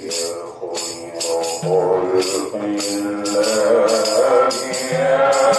Yeah, holy, oh, holy, holy, holy, holy, holy, holy, holy, holy,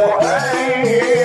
Yeah.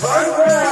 Bye-bye.